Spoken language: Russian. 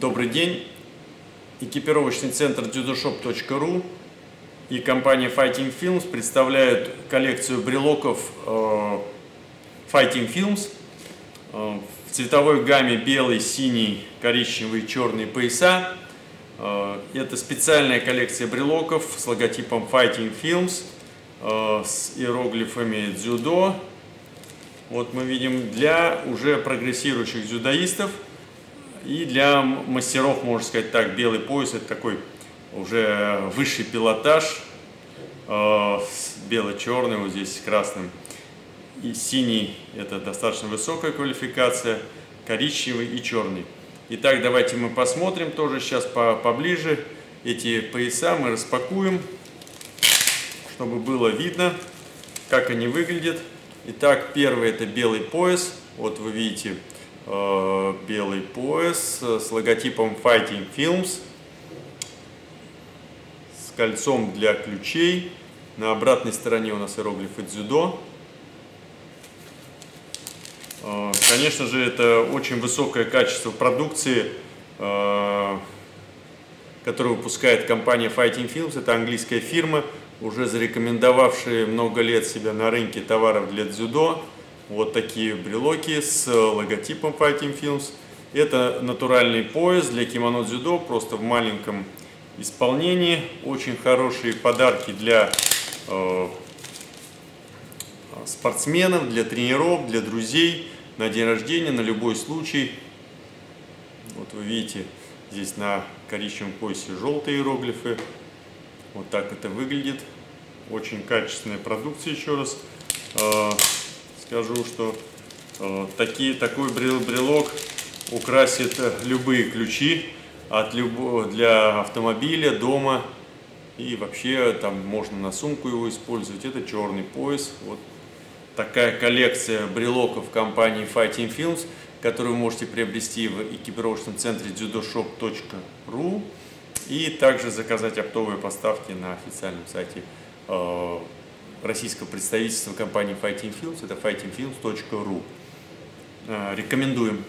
Добрый день. Экипировочный центр judoshop.ru и компания Fighting Films представляют коллекцию брелоков э, Fighting Films э, в цветовой гамме белый, синий, коричневый, черный пояса. Э, это специальная коллекция брелоков с логотипом Fighting Films, с иероглифами дзюдо. Вот мы видим для уже прогрессирующих дзюдоистов – и для мастеров, можно сказать так, белый пояс это такой уже высший пилотаж, э, бело-черный, вот здесь с красным. И синий это достаточно высокая квалификация, коричневый и черный. Итак, давайте мы посмотрим тоже сейчас поближе эти пояса, мы распакуем, чтобы было видно, как они выглядят. Итак, первый это белый пояс, вот вы видите, Э, белый пояс с логотипом Fighting Films, с кольцом для ключей. На обратной стороне у нас иероглифы дзюдо. Э, конечно же, это очень высокое качество продукции, э, которую выпускает компания Fighting Films. Это английская фирма, уже зарекомендовавшая много лет себя на рынке товаров для дзюдо вот такие брелоки с логотипом Fighting Films. Это натуральный пояс для кимоно дзюдо, просто в маленьком исполнении. Очень хорошие подарки для э, спортсменов, для тренеров, для друзей, на день рождения, на любой случай. Вот вы видите, здесь на коричневом поясе желтые иероглифы. Вот так это выглядит. Очень качественная продукция еще раз. Скажу, что э, такие, такой брелок украсит э, любые ключи от любого, для автомобиля, дома и вообще там можно на сумку его использовать. Это черный пояс. Вот такая коллекция брелоков компании Fighting Films, которую вы можете приобрести в экипировочном центре judoshop.ru и также заказать оптовые поставки на официальном сайте э, российского представительства компании Fighting Films, это fightingfilms.ru. Э, рекомендуем.